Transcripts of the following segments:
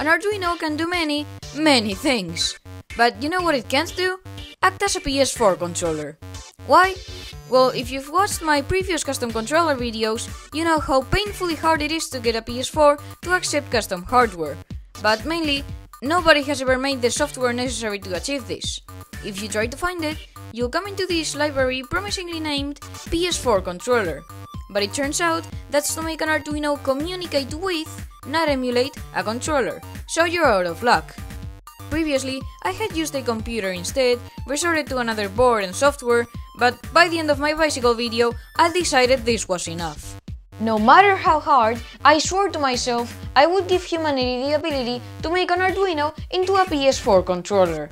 An Arduino can do many, many things. But you know what it can't do? Act as a PS4 controller. Why? Well, if you've watched my previous custom controller videos, you know how painfully hard it is to get a PS4 to accept custom hardware. But mainly, nobody has ever made the software necessary to achieve this. If you try to find it, you'll come into this library promisingly named PS4 controller. But it turns out that's to make an Arduino communicate with, not emulate, a controller, so you're out of luck. Previously, I had used a computer instead, resorted to another board and software, but by the end of my bicycle video, I decided this was enough. No matter how hard, I swore to myself I would give humanity the ability to make an Arduino into a PS4 controller.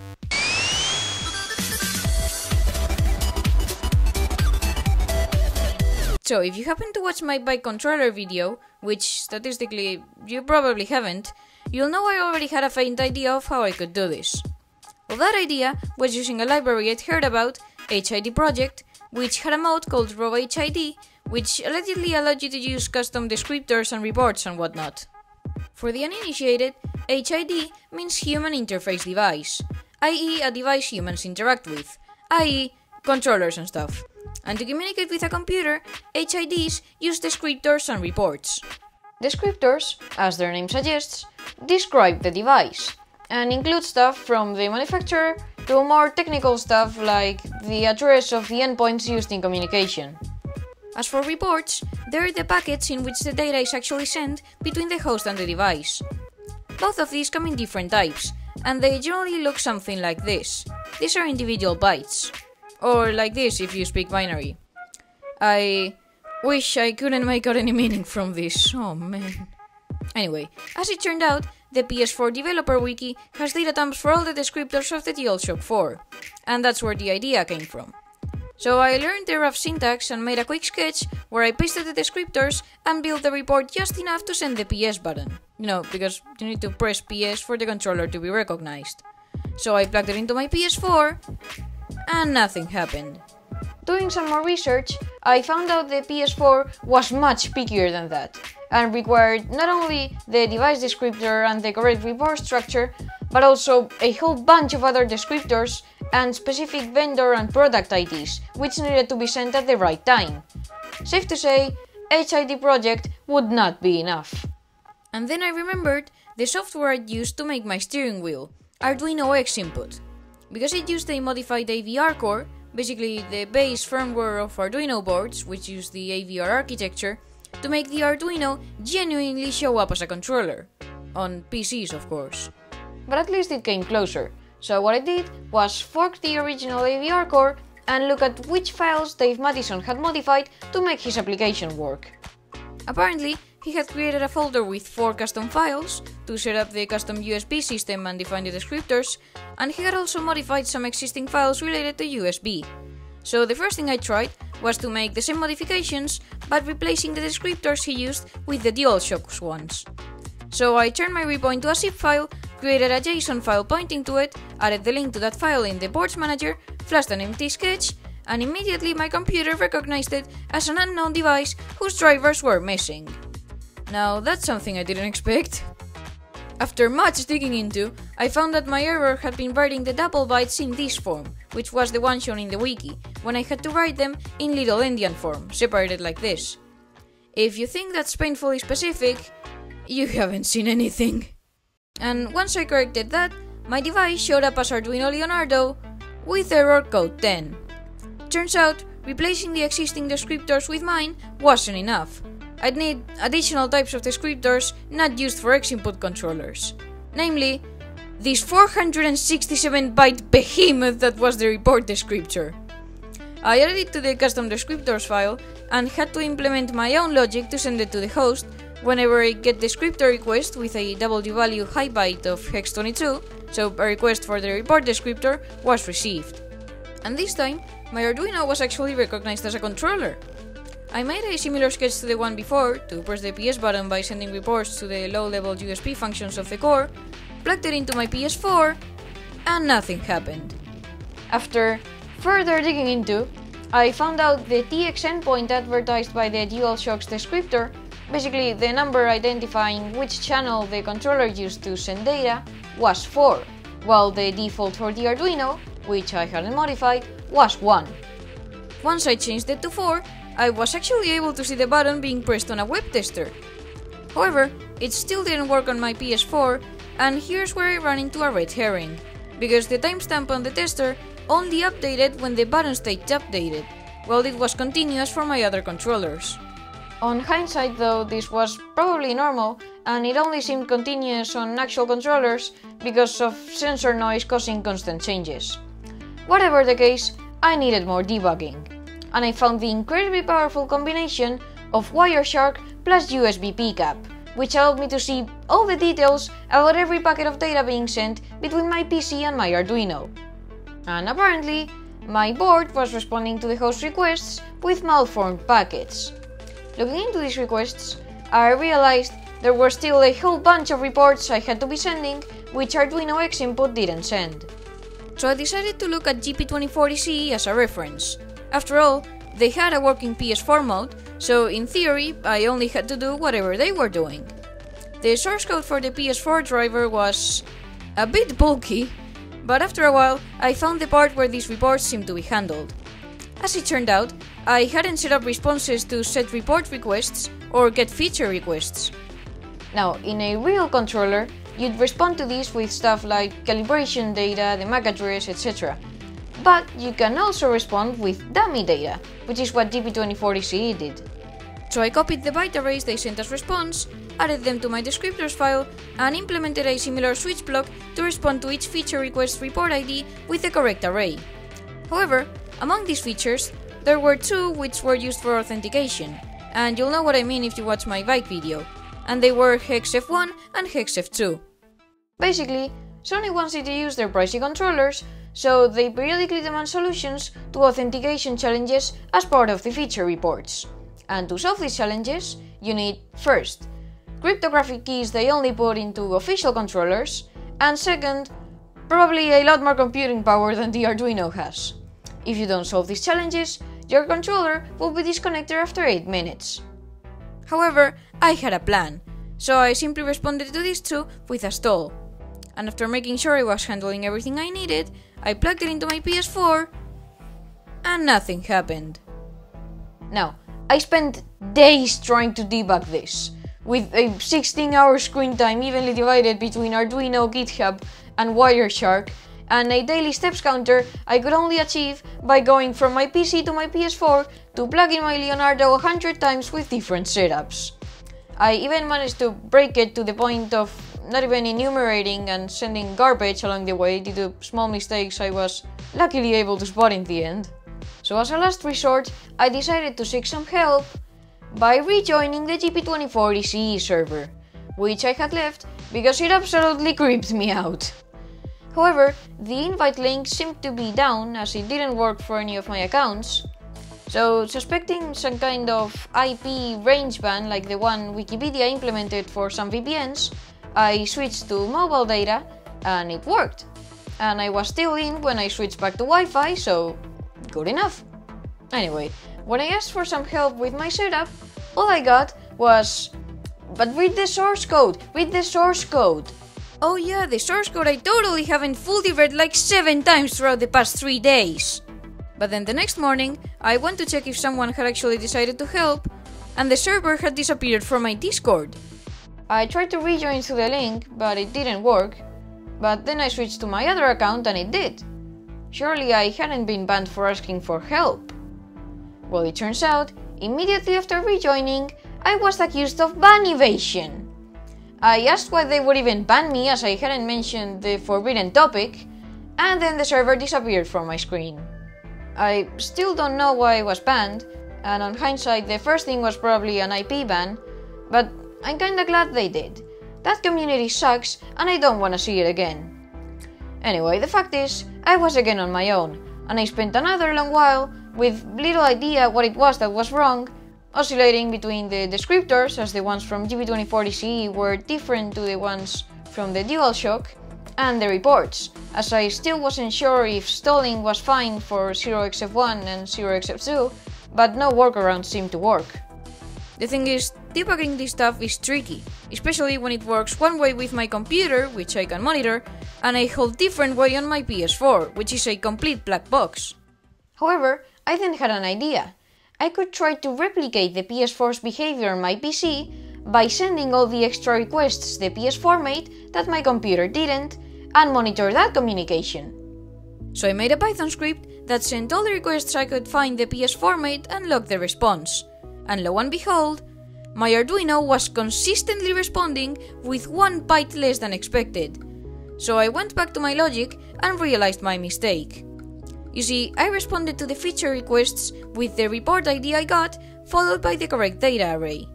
So if you happen to watch my bike controller video, which statistically you probably haven't, you'll know I already had a faint idea of how I could do this. Well, that idea was using a library I'd heard about, HID Project, which had a mode called RawHID, which allegedly allowed you to use custom descriptors and reports and whatnot. For the uninitiated, HID means Human Interface Device, i.e., a device humans interact with, i.e., controllers and stuff. And to communicate with a computer, HIDs use descriptors and reports. Descriptors, as their name suggests, describe the device and include stuff from the manufacturer to more technical stuff like the address of the endpoints used in communication. As for reports, they're the packets in which the data is actually sent between the host and the device. Both of these come in different types, and they generally look something like this. These are individual bytes. Or like this if you speak binary. I wish I couldn't make out any meaning from this. Oh man. Anyway, as it turned out, the PS4 developer wiki has data dumps for all the descriptors of the DualShock 4, and that's where the idea came from. So I learned the rough syntax and made a quick sketch where I pasted the descriptors and built the report just enough to send the PS button. You know, because you need to press PS for the controller to be recognized. So I plugged it into my PS4, and nothing happened. Doing some more research, I found out the PS4 was much pickier than that, and required not only the device descriptor and the correct report structure, but also a whole bunch of other descriptors and specific vendor and product IDs, which needed to be sent at the right time. Safe to say, HID project would not be enough. And then I remembered the software I'd used to make my steering wheel, Arduino X Input. Because it used a modified AVR core, basically the base firmware of Arduino boards, which use the AVR architecture, to make the Arduino genuinely show up as a controller. On PCs, of course. But at least it came closer. So what I did was fork the original AVR core and look at which files Dave Madison had modified to make his application work. Apparently, he had created a folder with four custom files to set up the custom USB system and define the descriptors, and he had also modified some existing files related to USB. So the first thing I tried was to make the same modifications, but replacing the descriptors he used with the DualShock ones. So I turned my repo into a zip file, created a JSON file pointing to it, added the link to that file in the boards manager, flashed an empty sketch, and immediately my computer recognized it as an unknown device whose drivers were missing. Now that's something I didn't expect. After much digging into, I found that my error had been writing the double bytes in this form, which was the one shown in the wiki, when I had to write them in little endian form, separated like this. If you think that's painfully specific, you haven't seen anything. And once I corrected that, my device showed up as Arduino Leonardo with error code 10. Turns out, replacing the existing descriptors with mine wasn't enough. I'd need additional types of descriptors not used for X input controllers. Namely, this 467 byte behemoth that was the report descriptor. I added it to the custom descriptors file and had to implement my own logic to send it to the host whenever I get descriptor request with a W value high byte of hex22, so a request for the report descriptor was received. And this time, my Arduino was actually recognized as a controller. I made a similar sketch to the one before, to press the PS button by sending reports to the low-level USB functions of the core, plugged it into my PS4, and nothing happened. After further digging into, I found out the TX endpoint advertised by the DualShock's descriptor Basically, the number identifying which channel the controller used to send data was 4, while the default for the Arduino, which I hadn't modified, was 1. Once I changed it to 4, I was actually able to see the button being pressed on a web tester. However, it still didn't work on my PS4, and here's where I ran into a red herring, because the timestamp on the tester only updated when the button state updated, while it was continuous for my other controllers. On hindsight though, this was probably normal, and it only seemed continuous on actual controllers because of sensor noise causing constant changes. Whatever the case, I needed more debugging, and I found the incredibly powerful combination of Wireshark plus USB PCAP, which allowed me to see all the details about every packet of data being sent between my PC and my Arduino. And apparently, my board was responding to the host requests with malformed packets. Looking into these requests, I realized there were still a whole bunch of reports I had to be sending which Arduino X input didn't send. So I decided to look at GP2040CE as a reference. After all, they had a working PS4 mode, so in theory, I only had to do whatever they were doing. The source code for the PS4 driver was a bit bulky, but after a while, I found the part where these reports seemed to be handled. As it turned out, I hadn't set up responses to set report requests or get feature requests. Now, in a real controller, you'd respond to these with stuff like calibration data, the MAC address, etc. But you can also respond with dummy data, which is what GP2040CE did. So I copied the byte arrays they sent as response, added them to my descriptors file, and implemented a similar switch block to respond to each feature request report ID with the correct array. However, among these features, there were two which were used for authentication, and you'll know what I mean if you watch my bike video, and they were HexF1 and HexF2. Basically, Sony wanted to use their pricey controllers, so they periodically demand solutions to authentication challenges as part of the feature reports. And to solve these challenges, you need first, cryptographic keys they only put into official controllers, and second, probably a lot more computing power than the Arduino has. If you don't solve these challenges, your controller will be disconnected after 8 minutes. However, I had a plan, so I simply responded to these two with a stall. And after making sure I was handling everything I needed, I plugged it into my PS4, and nothing happened. Now, I spent days trying to debug this, with a 16 hour screen time evenly divided between Arduino, GitHub, and Wireshark, and a daily steps counter I could only achieve by going from my PC to my PS4 to plug in my Leonardo 100 times with different setups. I even managed to break it to the point of not even enumerating and sending garbage along the way due to small mistakes I was luckily able to spot in the end. So as a last resort, I decided to seek some help by rejoining the GP2040CE server, which I had left because it absolutely creeped me out. However, the invite link seemed to be down as it didn't work for any of my accounts. So, suspecting some kind of IP range ban like the one Wikipedia implemented for some VPNs, I switched to mobile data and it worked. And I was still in when I switched back to Wi Fi, so good enough. Anyway, when I asked for some help with my setup, all I got was. But read the source code! Read the source code! Oh yeah, the source code I totally haven't fully read like 7 times throughout the past 3 days. But then the next morning, I went to check if someone had actually decided to help, and the server had disappeared from my Discord. I tried to rejoin through the link, but it didn't work. But then I switched to my other account and it did. Surely I hadn't been banned for asking for help. Well, it turns out, immediately after rejoining, I was accused of ban evasion. I asked why they would even ban me as I hadn't mentioned the forbidden topic, and then the server disappeared from my screen. I still don't know why I was banned, and on hindsight, the first thing was probably an IP ban, but I'm kinda glad they did. That community sucks, and I don't wanna see it again. Anyway, the fact is, I was again on my own, and I spent another long while with little idea what it was that was wrong oscillating between the descriptors, as the ones from GP2040CE were different to the ones from the DualShock, and the reports, as I still wasn't sure if stalling was fine for 0xF1 and 0xF2, but no workaround seemed to work. The thing is, debugging this stuff is tricky, especially when it works one way with my computer, which I can monitor, and a whole different way on my PS4, which is a complete black box. However, I then had an idea. I could try to replicate the PS4's behavior on my PC by sending all the extra requests the PS4 made that my computer didn't, and monitor that communication. So I made a Python script that sent all the requests I could find the PS4 made and logged the response. And lo and behold, my Arduino was consistently responding with one byte less than expected. So I went back to my logic and realized my mistake. You see, I responded to the feature requests with the report ID I got, followed by the correct data array.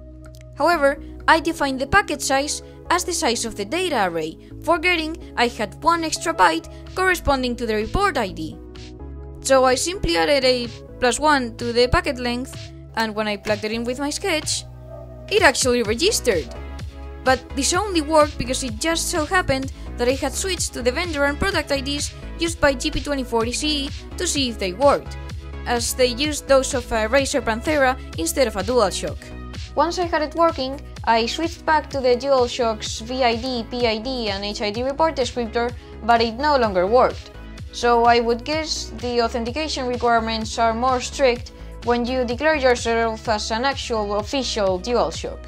However, I defined the packet size as the size of the data array, forgetting I had one extra byte corresponding to the report ID. So I simply added a plus 1 to the packet length, and when I plugged it in with my sketch, it actually registered. But this only worked because it just so happened that I had switched to the vendor and product IDs used by GP2040CE to see if they worked, as they used those of a Razer Panthera instead of a DualShock. Once I had it working, I switched back to the DualShock's VID, PID, and HID report descriptor, but it no longer worked. So I would guess the authentication requirements are more strict when you declare yourself as an actual official DualShock.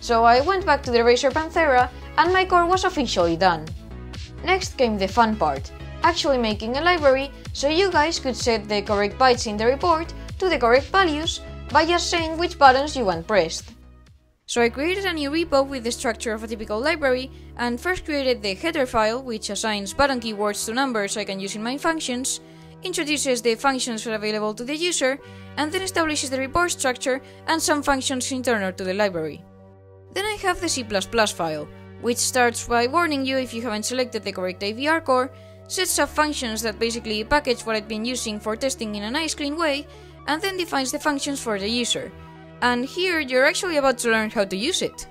So I went back to the Razer Panthera and my core was officially done. Next came the fun part, actually making a library so you guys could set the correct bytes in the report to the correct values by just saying which buttons you want pressed. So I created a new repo with the structure of a typical library, and first created the header file, which assigns button keywords to numbers I can use in my functions, introduces the functions available to the user, and then establishes the report structure and some functions internal to the library. Then I have the C++ file, which starts by warning you if you haven't selected the correct AVR core, sets up functions that basically package what I've been using for testing in a nice clean way, and then defines the functions for the user. And here you're actually about to learn how to use it.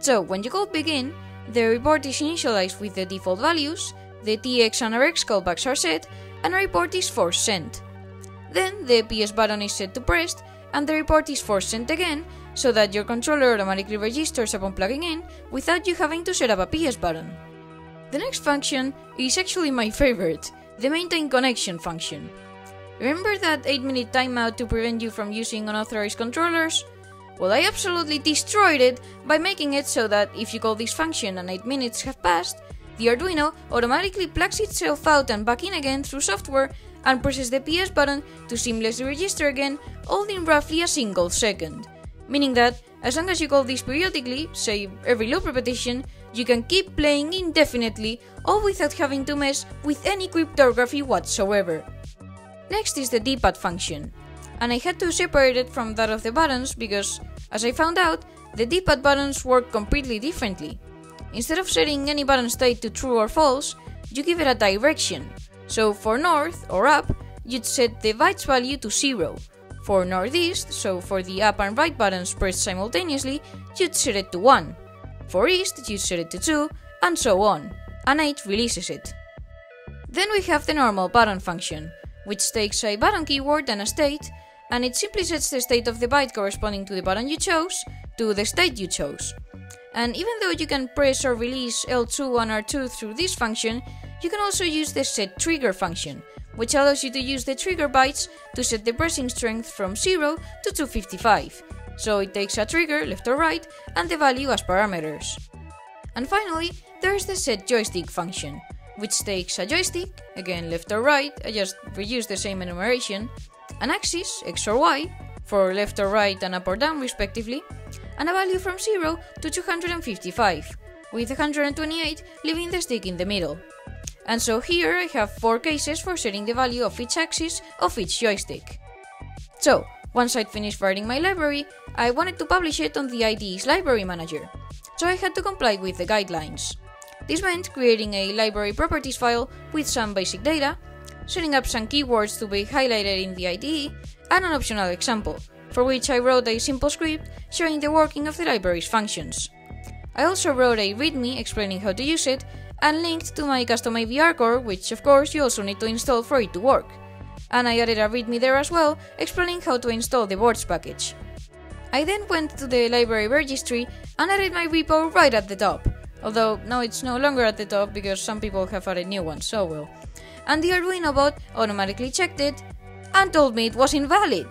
So when you call begin, the report is initialized with the default values, the TX and RX callbacks are set, and a report is force sent. Then the PS button is set to pressed, and the report is force sent again, so that your controller automatically registers upon plugging in without you having to set up a PS button. The next function is actually my favorite, the maintain connection function. Remember that 8 minute timeout to prevent you from using unauthorized controllers? Well, I absolutely destroyed it by making it so that if you call this function and 8 minutes have passed, the Arduino automatically plugs itself out and back in again through software and presses the PS button to seamlessly register again, all in roughly a single second. Meaning that, as long as you call this periodically, say every loop repetition, you can keep playing indefinitely, all without having to mess with any cryptography whatsoever. Next is the D-pad function, and I had to separate it from that of the buttons because, as I found out, the D-pad buttons work completely differently. Instead of setting any button state to true or false, you give it a direction. So for north or up, you'd set the bytes value to 0. For northeast, so for the up and right buttons pressed simultaneously, you'd set it to 1. For east, you'd set it to 2, and so on, and 8 releases it. Then we have the normal button function, which takes a button keyword and a state, and it simply sets the state of the byte corresponding to the button you chose to the state you chose. And even though you can press or release L2 and R2 through this function, you can also use the set trigger function, which allows you to use the trigger bytes to set the pressing strength from 0 to 255. So it takes a trigger, left or right, and the value as parameters. And finally, there's the set joystick function, which takes a joystick, again left or right, I just reuse the same enumeration, an axis, x or y, for left or right and up or down respectively, and a value from 0 to 255, with 128 leaving the stick in the middle. And so here I have 4 cases for setting the value of each axis of each joystick. So, once I'd finished writing my library, I wanted to publish it on the IDE's library manager, so I had to comply with the guidelines. This meant creating a library properties file with some basic data, setting up some keywords to be highlighted in the IDE, and an optional example, for which I wrote a simple script showing the working of the library's functions. I also wrote a README explaining how to use it, and linked to my custom AVR core, which of course you also need to install for it to work. And I added a README there as well, explaining how to install the boards package. I then went to the library registry and added my repo right at the top, although now it's no longer at the top because some people have added new ones, so well. And the Arduino bot automatically checked it and told me it was invalid.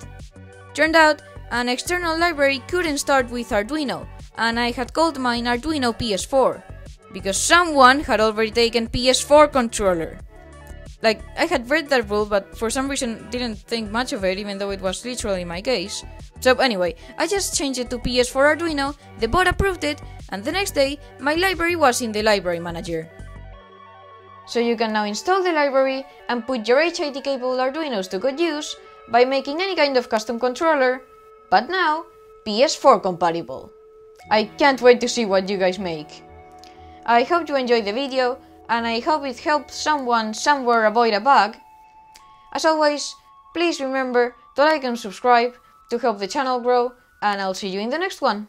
Turned out, an external library couldn't start with Arduino, and I had called mine Arduino PS4, because someone had already taken PS4 controller. Like, I had read that rule, but for some reason didn't think much of it, even though it was literally my case. So anyway, I just changed it to PS4 Arduino, the bot approved it, and the next day, my library was in the library manager. So you can now install the library and put your HID cable Arduinos to good use by making any kind of custom controller, but now PS4 compatible. I can't wait to see what you guys make. I hope you enjoyed the video and I hope it helped someone somewhere avoid a bug. As always, please remember to like and subscribe to help the channel grow and I'll see you in the next one.